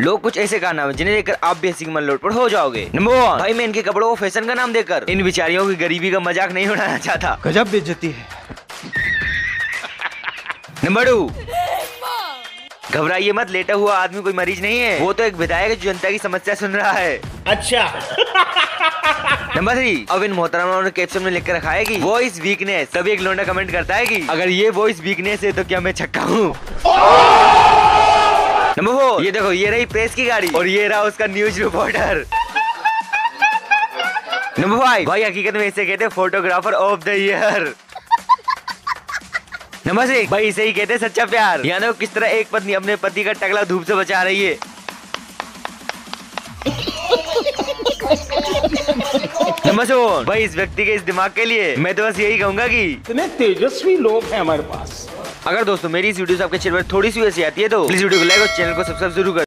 लोग कुछ ऐसे का नाम है जिन्हें देखकर आप भी मन लोट पर हो जाओगे। नंबर वन भाई मैं इनके कपड़ों को फ़ैशन का नाम देकर इन बिचारियों की गरीबी का मज़ाक नहीं उड़ाना चाहता। गजब बेइज्जती है। नंबर टू घबराइए मत लेटा हुआ आदमी कोई मरीज़ नहीं है। वो तो एक विधायक है जो जनता की समस्या सुन रहा है। अच्छा। नंबर थ्री अब इन मोहतरमा ने कैप्शन में लिख कर रखा है कि वॉइस वीकनेस तभी एक लोंडा कमेंट करता है कि अगर ये वॉइस वीकनेस है तो क्या मैं छक्का हूँ? नंबर फोर ये देखो ये रही प्रेस की गाड़ी। और ये रहा उसका न्यूज़ रिपोर्टर। Number five. भाई हकीकत में इसे कहते हैं photographer of the year. Number six. भाई इसे ही कहते हैं सच्चा प्यार। यहाँ देखो किस तरह एक पत्नी अपने पति का टकला धूप से बचा रही है। Number seven. भाई इस व्यक्ति के इस दिमाग के लिए मैं तो बस यही कहूँगा कि इतने तेजस्वी लोग हैं हमारे पास। अगर दोस्तों मेरी इस वीडियो से आपके चैनल पर थोड़ी सी वैसी आती है तो प्लीज़ वीडियो को लाइक और चैनल को सब्सक्राइब ज़रूर कर